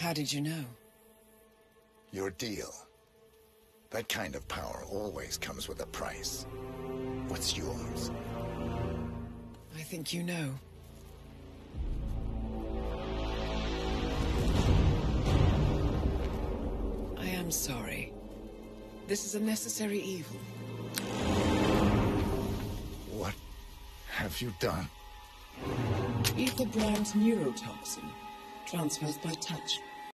How did you know? Your deal. That kind of power always comes with a price. What's yours? I think you know. I am sorry. This is a necessary evil. What have you done? Ether Brand's neurotoxin. Transfers by touch.